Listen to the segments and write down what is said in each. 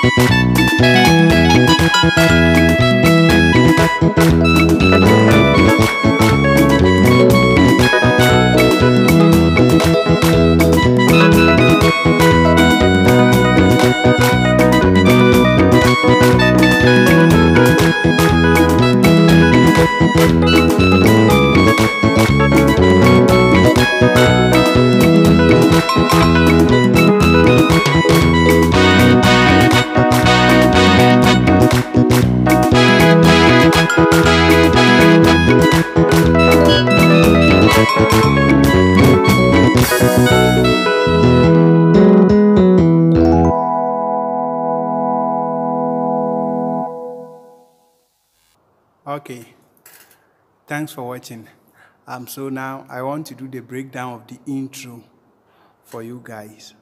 Okay, thanks for watching. Um, so now I want to do the breakdown of the intro for you guys.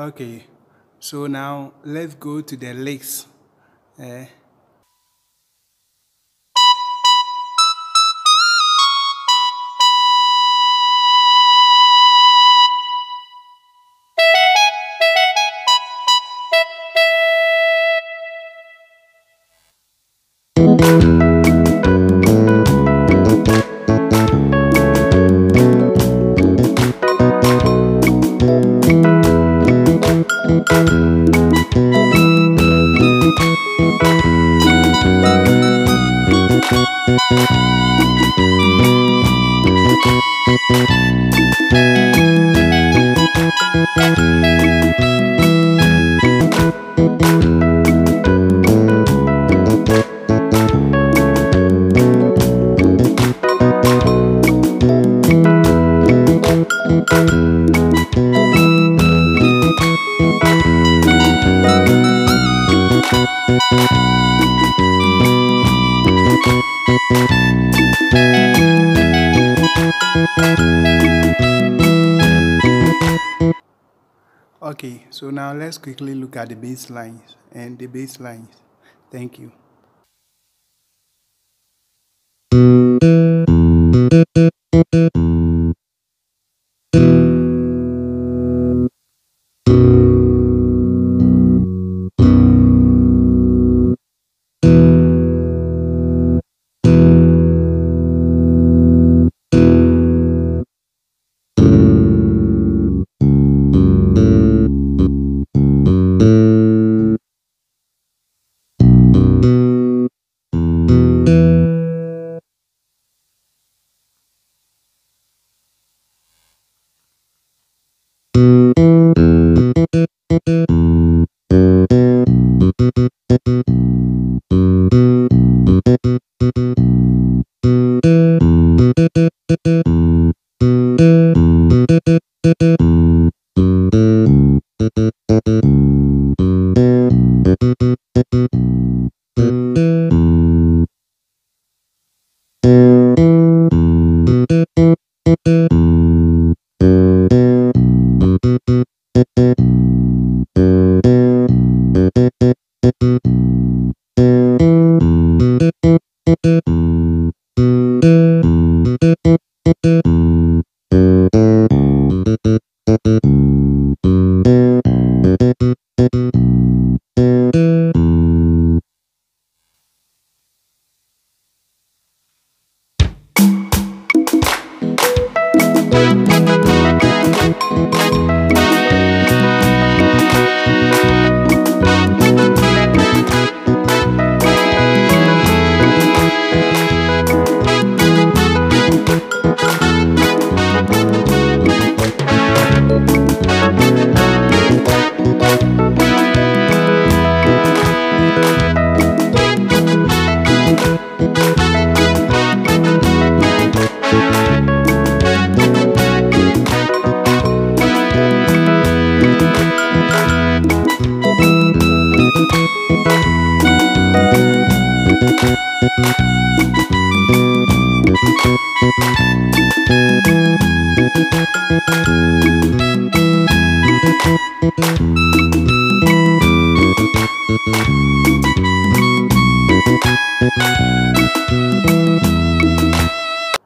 Okay, so now let's go to the lakes. Eh, Okay, so now let's quickly look at the bass lines and the. Thank you. Thank you.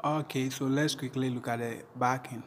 Okay, so let's quickly look at the backing.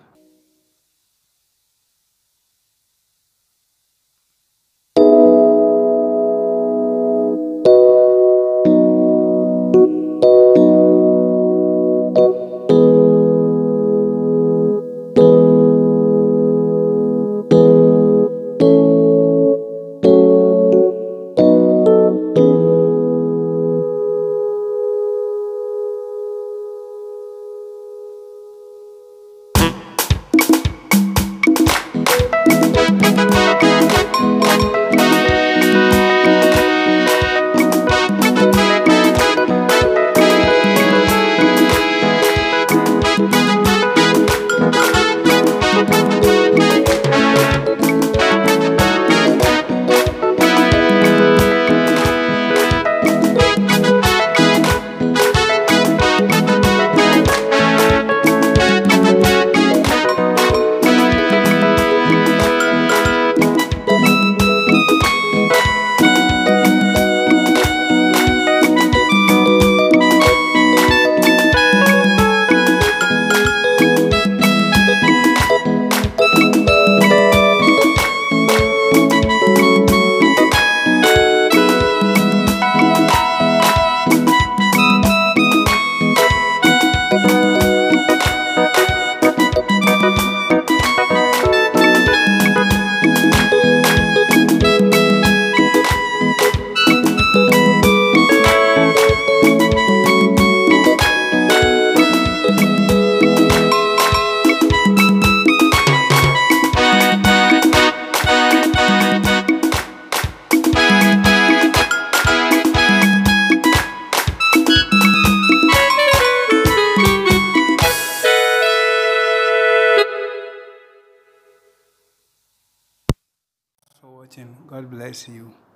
Bless you.